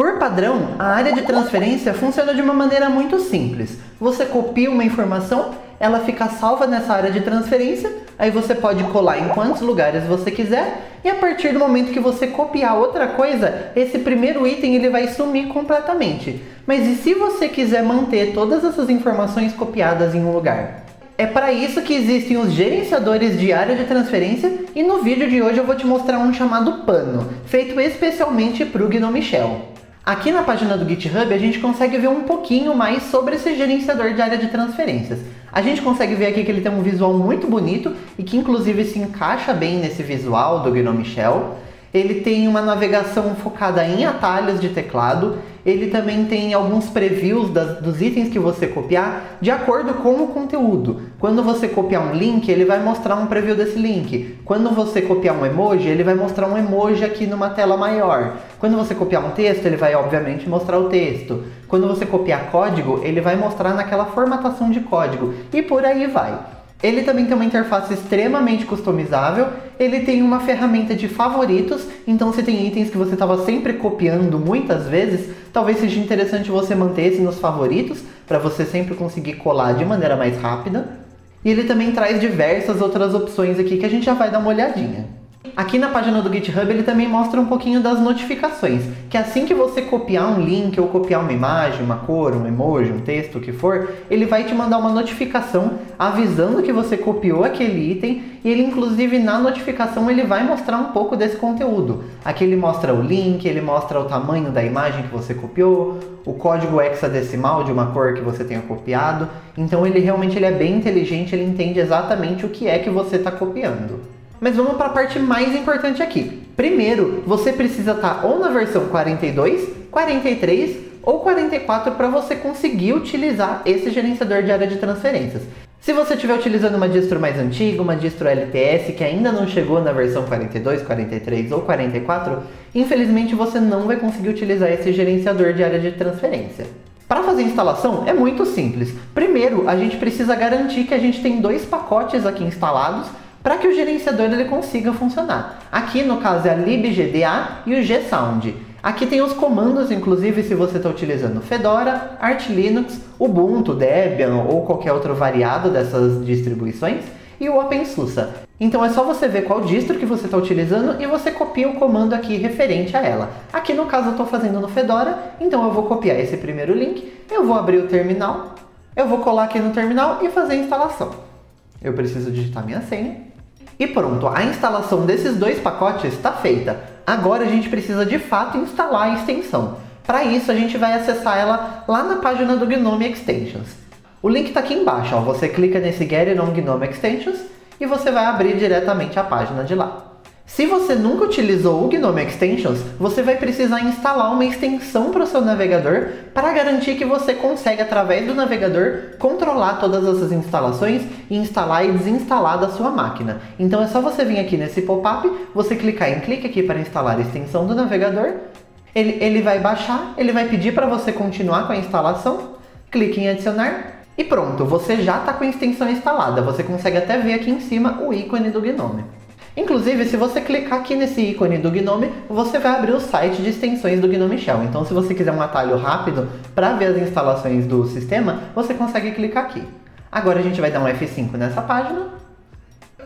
Por padrão, a área de transferência funciona de uma maneira muito simples. Você copia uma informação, ela fica salva nessa área de transferência, aí você pode colar em quantos lugares você quiser, e a partir do momento que você copiar outra coisa, esse primeiro item ele vai sumir completamente. Mas e se você quiser manter todas essas informações copiadas em um lugar? É para isso que existem os gerenciadores de área de transferência e no vídeo de hoje eu vou te mostrar um chamado Pano, feito especialmente para o Gnome Shell. Aqui na página do GitHub a gente consegue ver um pouquinho mais sobre esse gerenciador de área de transferências. A gente consegue ver aqui que ele tem um visual muito bonito e que inclusive se encaixa bem nesse visual do Gnome Shell. Ele tem uma navegação focada em atalhos de teclado. Ele também tem alguns previews das, dos itens que você copiar de acordo com o conteúdo. Quando você copiar um link, ele vai mostrar um preview desse link. Quando você copiar um emoji, ele vai mostrar um emoji aqui numa tela maior. Quando você copiar um texto, ele vai obviamente mostrar o texto. Quando você copiar código, ele vai mostrar naquela formatação de código. E por aí vai. Ele também tem uma interface extremamente customizável, ele tem uma ferramenta de favoritos, então se tem itens que você estava sempre copiando muitas vezes, talvez seja interessante você manter esse nos favoritos, para você sempre conseguir colar de maneira mais rápida. E ele também traz diversas outras opções aqui que a gente já vai dar uma olhadinha. Aqui na página do GitHub ele também mostra um pouquinho das notificações, que assim que você copiar um link ou copiar uma imagem, uma cor, um emoji, um texto, o que for, ele vai te mandar uma notificação avisando que você copiou aquele item e ele inclusive na notificação ele vai mostrar um pouco desse conteúdo. Aqui ele mostra o link, ele mostra o tamanho da imagem que você copiou, o código hexadecimal de uma cor que você tenha copiado. Então ele realmente ele é bem inteligente, ele entende exatamente o que é que você está copiando. Mas vamos para a parte mais importante aqui. Primeiro, você precisa estar tá ou na versão 42, 43 ou 44 para você conseguir utilizar esse gerenciador de área de transferências. Se você estiver utilizando uma distro mais antiga, uma distro LTS que ainda não chegou na versão 42, 43 ou 44, infelizmente você não vai conseguir utilizar esse gerenciador de área de transferência. Para fazer a instalação é muito simples. Primeiro, a gente precisa garantir que a gente tem dois pacotes aqui instalados para que o gerenciador ele consiga funcionar. Aqui no caso é a libgda e o gsound. Aqui tem os comandos, inclusive se você está utilizando Fedora, Arch Linux, Ubuntu, Debian ou qualquer outro variado dessas distribuições e o OpenSUSE. Então é só você ver qual distro que você está utilizando e você copia o comando aqui referente a ela. Aqui no caso eu estou fazendo no Fedora, então eu vou copiar esse primeiro link, eu vou abrir o terminal, eu vou colar aqui no terminal e fazer a instalação. Eu preciso digitar minha senha e pronto, a instalação desses dois pacotes está feita. Agora a gente precisa de fato instalar a extensão. Para isso a gente vai acessar ela lá na página do Gnome Extensions. O link está aqui embaixo, ó. você clica nesse Get on Gnome Extensions e você vai abrir diretamente a página de lá. Se você nunca utilizou o Gnome Extensions, você vai precisar instalar uma extensão para o seu navegador para garantir que você consegue, através do navegador, controlar todas essas instalações e instalar e desinstalar da sua máquina. Então é só você vir aqui nesse pop-up, você clicar em clique aqui para instalar a extensão do navegador, ele, ele vai baixar, ele vai pedir para você continuar com a instalação, clique em adicionar e pronto, você já está com a extensão instalada. Você consegue até ver aqui em cima o ícone do Gnome. Inclusive, se você clicar aqui nesse ícone do Gnome, você vai abrir o site de extensões do Gnome Shell. Então, se você quiser um atalho rápido para ver as instalações do sistema, você consegue clicar aqui. Agora a gente vai dar um F5 nessa página.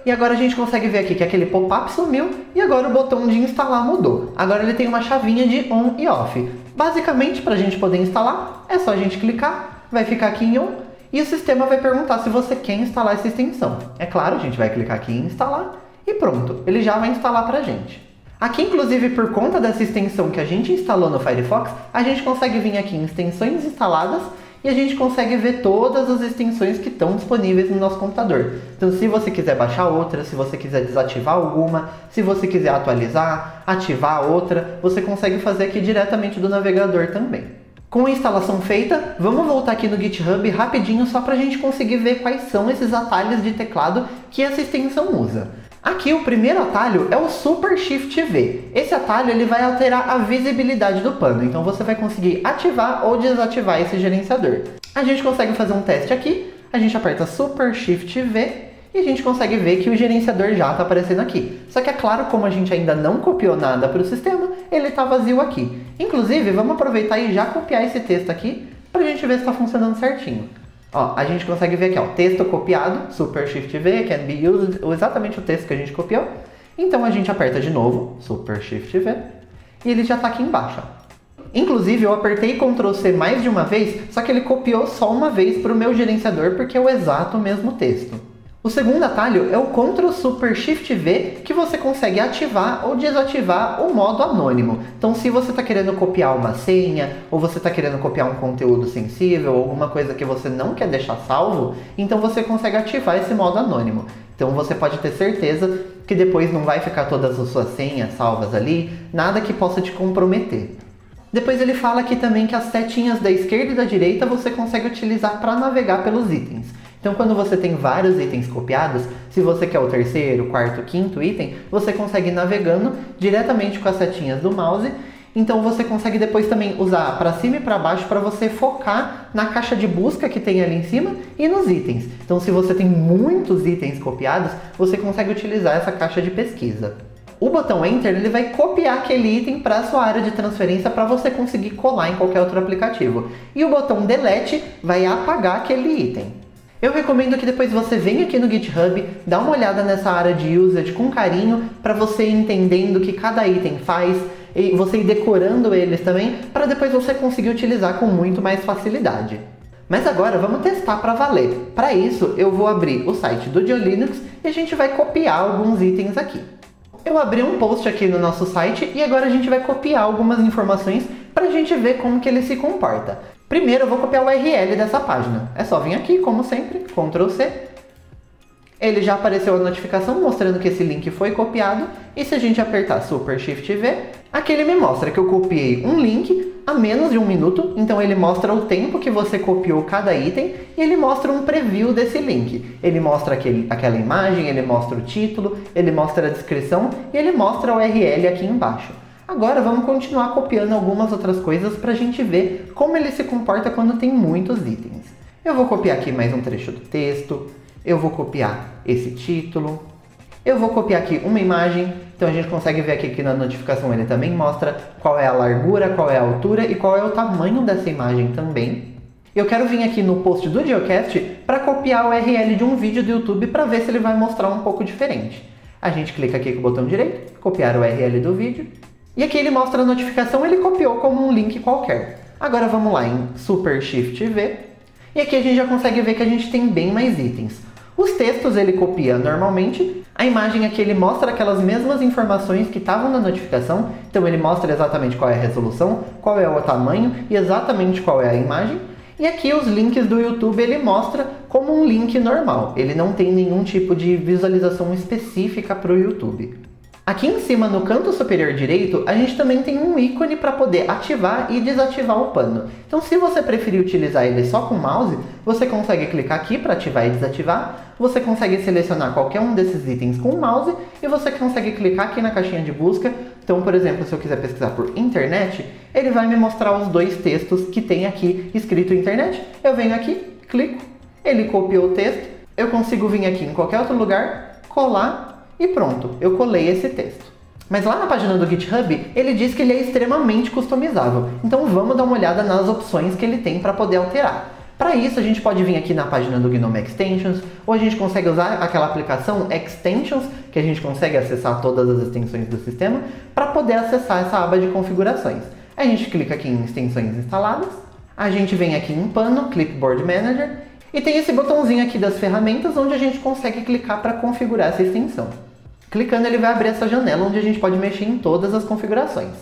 E agora a gente consegue ver aqui que aquele pop-up sumiu e agora o botão de instalar mudou. Agora ele tem uma chavinha de on e off. Basicamente, para a gente poder instalar, é só a gente clicar, vai ficar aqui em on e o sistema vai perguntar se você quer instalar essa extensão. É claro, a gente vai clicar aqui em instalar e pronto, ele já vai instalar para a gente. Aqui, inclusive, por conta dessa extensão que a gente instalou no Firefox, a gente consegue vir aqui em extensões instaladas e a gente consegue ver todas as extensões que estão disponíveis no nosso computador. Então, se você quiser baixar outra, se você quiser desativar alguma, se você quiser atualizar, ativar outra, você consegue fazer aqui diretamente do navegador também. Com a instalação feita, vamos voltar aqui no GitHub rapidinho só para a gente conseguir ver quais são esses atalhos de teclado que essa extensão usa. Aqui o primeiro atalho é o Super Shift V. Esse atalho ele vai alterar a visibilidade do pano, então você vai conseguir ativar ou desativar esse gerenciador. A gente consegue fazer um teste aqui, a gente aperta Super Shift V e a gente consegue ver que o gerenciador já está aparecendo aqui. Só que é claro, como a gente ainda não copiou nada para o sistema, ele está vazio aqui. Inclusive, vamos aproveitar e já copiar esse texto aqui para a gente ver se está funcionando certinho. Ó, a gente consegue ver aqui, ó, texto copiado, Super Shift V, can be used, exatamente o texto que a gente copiou. Então a gente aperta de novo, Super Shift V, e ele já está aqui embaixo. Ó. Inclusive, eu apertei Ctrl C mais de uma vez, só que ele copiou só uma vez para o meu gerenciador, porque é o exato mesmo texto. O segundo atalho é o Ctrl Super Shift V, que você consegue ativar ou desativar o modo anônimo. Então, se você está querendo copiar uma senha, ou você está querendo copiar um conteúdo sensível, alguma coisa que você não quer deixar salvo, então você consegue ativar esse modo anônimo. Então você pode ter certeza que depois não vai ficar todas as suas senhas salvas ali, nada que possa te comprometer. Depois ele fala aqui também que as setinhas da esquerda e da direita você consegue utilizar para navegar pelos itens. Então, quando você tem vários itens copiados, se você quer o terceiro, quarto, quinto item, você consegue ir navegando diretamente com as setinhas do mouse. Então, você consegue depois também usar para cima e para baixo para você focar na caixa de busca que tem ali em cima e nos itens. Então, se você tem muitos itens copiados, você consegue utilizar essa caixa de pesquisa. O botão Enter ele vai copiar aquele item para a sua área de transferência para você conseguir colar em qualquer outro aplicativo. E o botão Delete vai apagar aquele item. Eu recomendo que depois você venha aqui no GitHub, dá uma olhada nessa área de usage com carinho, para você entendendo o que cada item faz, e você ir decorando eles também, para depois você conseguir utilizar com muito mais facilidade. Mas agora vamos testar para valer. Para isso, eu vou abrir o site do GeoLinux e a gente vai copiar alguns itens aqui. Eu abri um post aqui no nosso site e agora a gente vai copiar algumas informações para a gente ver como que ele se comporta. Primeiro eu vou copiar o URL dessa página. É só vir aqui, como sempre, Ctrl C. Ele já apareceu a notificação mostrando que esse link foi copiado. E se a gente apertar Super Shift V, aqui ele me mostra que eu copiei um link a menos de um minuto. Então ele mostra o tempo que você copiou cada item e ele mostra um preview desse link. Ele mostra aquele, aquela imagem, ele mostra o título, ele mostra a descrição e ele mostra o URL aqui embaixo. Agora vamos continuar copiando algumas outras coisas para a gente ver como ele se comporta quando tem muitos itens. Eu vou copiar aqui mais um trecho do texto, eu vou copiar esse título, eu vou copiar aqui uma imagem, então a gente consegue ver aqui que na notificação ele também mostra qual é a largura, qual é a altura e qual é o tamanho dessa imagem também. Eu quero vir aqui no post do Geocast para copiar o URL de um vídeo do YouTube para ver se ele vai mostrar um pouco diferente. A gente clica aqui com o botão direito, copiar o URL do vídeo, e aqui ele mostra a notificação, ele copiou como um link qualquer. Agora vamos lá em Super Shift V. E aqui a gente já consegue ver que a gente tem bem mais itens. Os textos ele copia normalmente, a imagem aqui ele mostra aquelas mesmas informações que estavam na notificação, então ele mostra exatamente qual é a resolução, qual é o tamanho e exatamente qual é a imagem. E aqui os links do YouTube ele mostra como um link normal, ele não tem nenhum tipo de visualização específica para o YouTube. Aqui em cima no canto superior direito, a gente também tem um ícone para poder ativar e desativar o pano. Então se você preferir utilizar ele só com o mouse, você consegue clicar aqui para ativar e desativar, você consegue selecionar qualquer um desses itens com o mouse e você consegue clicar aqui na caixinha de busca. Então, por exemplo, se eu quiser pesquisar por internet, ele vai me mostrar os dois textos que tem aqui escrito internet. Eu venho aqui, clico, ele copiou o texto, eu consigo vir aqui em qualquer outro lugar, colar e pronto, eu colei esse texto. Mas lá na página do GitHub, ele diz que ele é extremamente customizável. Então vamos dar uma olhada nas opções que ele tem para poder alterar. Para isso, a gente pode vir aqui na página do Gnome Extensions, ou a gente consegue usar aquela aplicação Extensions, que a gente consegue acessar todas as extensões do sistema, para poder acessar essa aba de configurações. A gente clica aqui em extensões instaladas, a gente vem aqui em pano, Clipboard Manager, e tem esse botãozinho aqui das ferramentas onde a gente consegue clicar para configurar essa extensão. Clicando ele vai abrir essa janela onde a gente pode mexer em todas as configurações.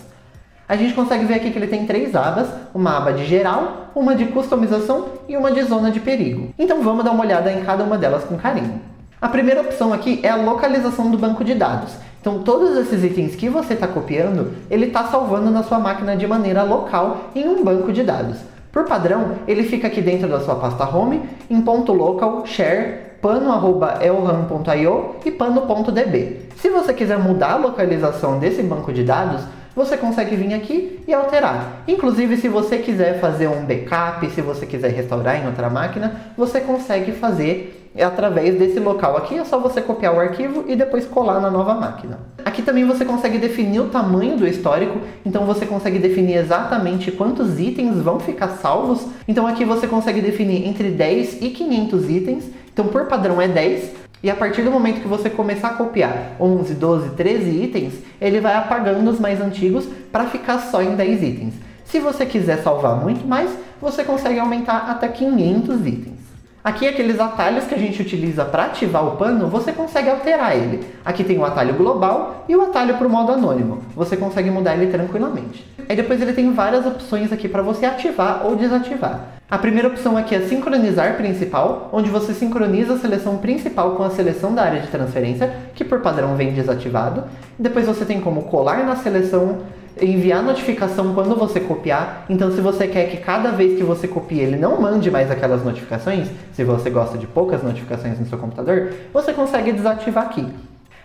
A gente consegue ver aqui que ele tem três abas, uma aba de geral, uma de customização e uma de zona de perigo. Então vamos dar uma olhada em cada uma delas com carinho. A primeira opção aqui é a localização do banco de dados. Então todos esses itens que você está copiando, ele está salvando na sua máquina de maneira local em um banco de dados. Por padrão, ele fica aqui dentro da sua pasta home, em ponto .local, share, pano.elram.io e pano.db. Se você quiser mudar a localização desse banco de dados, você consegue vir aqui e alterar. Inclusive, se você quiser fazer um backup, se você quiser restaurar em outra máquina, você consegue fazer através desse local aqui. É só você copiar o arquivo e depois colar na nova máquina. Aqui também você consegue definir o tamanho do histórico, então você consegue definir exatamente quantos itens vão ficar salvos. Então aqui você consegue definir entre 10 e 500 itens. Então por padrão é 10, e a partir do momento que você começar a copiar 11, 12, 13 itens, ele vai apagando os mais antigos para ficar só em 10 itens. Se você quiser salvar muito mais, você consegue aumentar até 500 itens. Aqui aqueles atalhos que a gente utiliza para ativar o pano, você consegue alterar ele. Aqui tem o atalho global e o atalho para o modo anônimo. Você consegue mudar ele tranquilamente. Aí depois ele tem várias opções aqui para você ativar ou desativar. A primeira opção aqui é sincronizar principal, onde você sincroniza a seleção principal com a seleção da área de transferência, que por padrão vem desativado. Depois você tem como colar na seleção enviar notificação quando você copiar. Então, se você quer que cada vez que você copie ele não mande mais aquelas notificações, se você gosta de poucas notificações no seu computador, você consegue desativar aqui.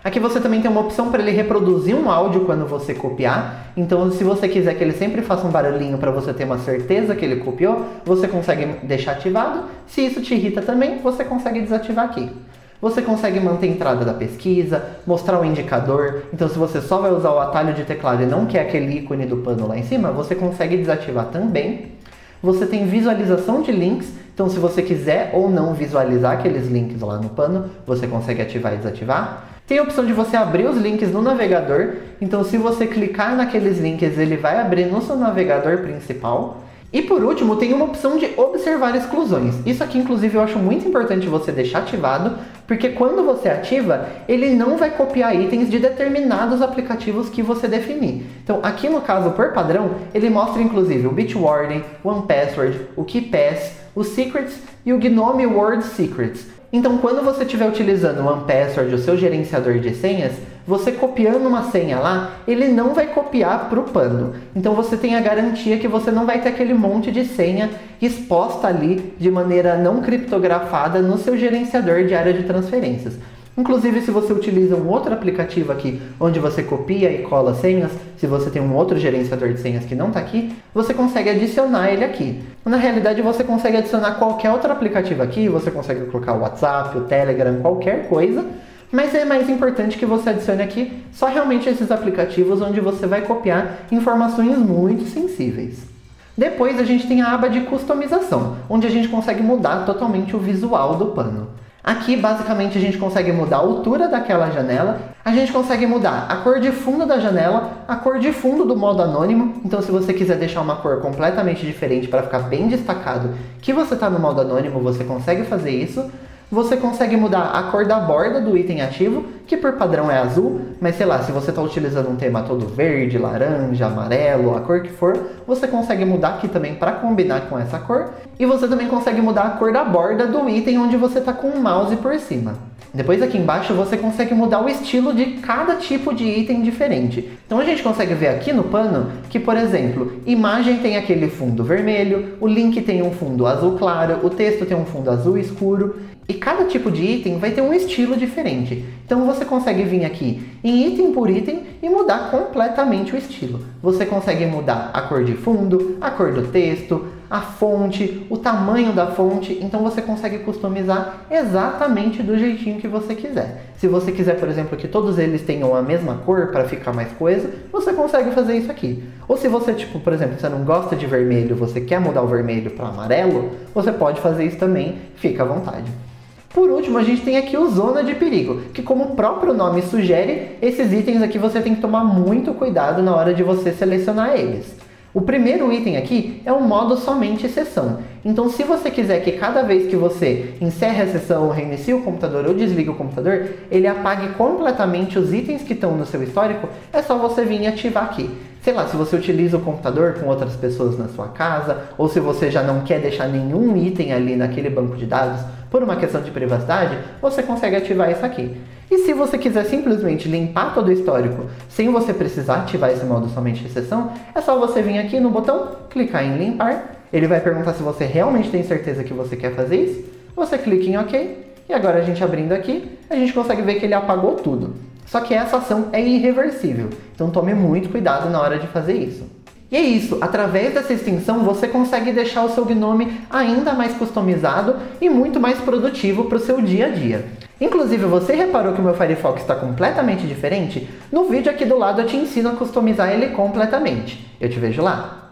Aqui você também tem uma opção para ele reproduzir um áudio quando você copiar. Então, se você quiser que ele sempre faça um barulhinho para você ter uma certeza que ele copiou, você consegue deixar ativado. Se isso te irrita também, você consegue desativar aqui. Você consegue manter a entrada da pesquisa, mostrar o indicador. Então, se você só vai usar o atalho de teclado e não quer aquele ícone do pano lá em cima, você consegue desativar também. Você tem visualização de links. Então, se você quiser ou não visualizar aqueles links lá no pano, você consegue ativar e desativar. Tem a opção de você abrir os links no navegador. Então, se você clicar naqueles links, ele vai abrir no seu navegador principal. E por último, tem uma opção de observar exclusões. Isso aqui, inclusive, eu acho muito importante você deixar ativado, porque quando você ativa, ele não vai copiar itens de determinados aplicativos que você definir. Então, aqui no caso, por padrão, ele mostra inclusive o Bitwarden, o OnePassword, o KeePass, o Secrets e o Gnome Word Secrets. Então, quando você estiver utilizando o OnePassword, o seu gerenciador de senhas, você copiando uma senha lá, ele não vai copiar para o pano. Então, você tem a garantia que você não vai ter aquele monte de senha exposta ali de maneira não criptografada no seu gerenciador de área de transferências. Inclusive, se você utiliza um outro aplicativo aqui, onde você copia e cola senhas, se você tem um outro gerenciador de senhas que não está aqui, você consegue adicionar ele aqui. Na realidade, você consegue adicionar qualquer outro aplicativo aqui, você consegue colocar o WhatsApp, o Telegram, qualquer coisa, mas é mais importante que você adicione aqui só realmente esses aplicativos onde você vai copiar informações muito sensíveis. Depois a gente tem a aba de customização, onde a gente consegue mudar totalmente o visual do pano. Aqui, basicamente, a gente consegue mudar a altura daquela janela, a gente consegue mudar a cor de fundo da janela, a cor de fundo do modo anônimo. Então, se você quiser deixar uma cor completamente diferente para ficar bem destacado que você está no modo anônimo, você consegue fazer isso. Você consegue mudar a cor da borda do item ativo, que por padrão é azul, mas sei lá, se você está utilizando um tema todo verde, laranja, amarelo, a cor que for, você consegue mudar aqui também para combinar com essa cor. E você também consegue mudar a cor da borda do item onde você está com o mouse por cima. Depois aqui embaixo você consegue mudar o estilo de cada tipo de item diferente. Então a gente consegue ver aqui no pano que, por exemplo, imagem tem aquele fundo vermelho, o link tem um fundo azul claro, o texto tem um fundo azul escuro e cada tipo de item vai ter um estilo diferente. Então você consegue vir aqui em item por item e mudar completamente o estilo. Você consegue mudar a cor de fundo, a cor do texto, a fonte, o tamanho da fonte, então você consegue customizar exatamente do jeitinho que você quiser. Se você quiser, por exemplo, que todos eles tenham a mesma cor para ficar mais coisa, você consegue fazer isso aqui. Ou se você, tipo, por exemplo, você não gosta de vermelho, você quer mudar o vermelho para amarelo, você pode fazer isso também, fica à vontade. Por último, a gente tem aqui o Zona de Perigo, que como o próprio nome sugere, esses itens aqui você tem que tomar muito cuidado na hora de você selecionar eles. O primeiro item aqui é o modo somente sessão. Então, se você quiser que cada vez que você encerre a sessão, reinicie o computador ou desligue o computador, ele apague completamente os itens que estão no seu histórico, é só você vir e ativar aqui. Sei lá, se você utiliza o computador com outras pessoas na sua casa, ou se você já não quer deixar nenhum item ali naquele banco de dados por uma questão de privacidade, você consegue ativar isso aqui. E se você quiser simplesmente limpar todo o histórico sem você precisar ativar esse modo somente exceção, é só você vir aqui no botão, clicar em limpar, ele vai perguntar se você realmente tem certeza que você quer fazer isso, você clica em OK, e agora a gente abrindo aqui, a gente consegue ver que ele apagou tudo. Só que essa ação é irreversível, então tome muito cuidado na hora de fazer isso. E é isso, através dessa extensão você consegue deixar o seu Gnome ainda mais customizado e muito mais produtivo para o seu dia a dia. Inclusive, você reparou que o meu Firefox está completamente diferente? No vídeo aqui do lado eu te ensino a customizar ele completamente. Eu te vejo lá.